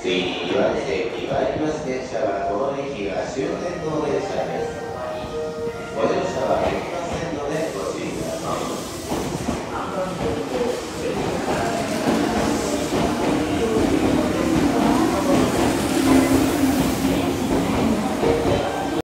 Sí, iba, se equivale más que el Salvador y gigación de todo